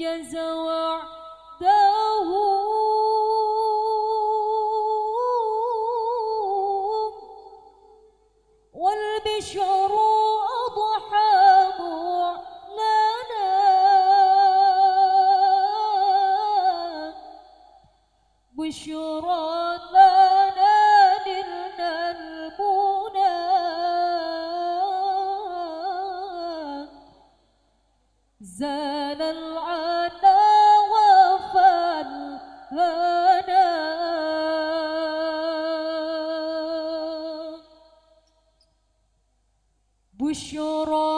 أنجز الشرار